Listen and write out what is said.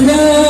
No.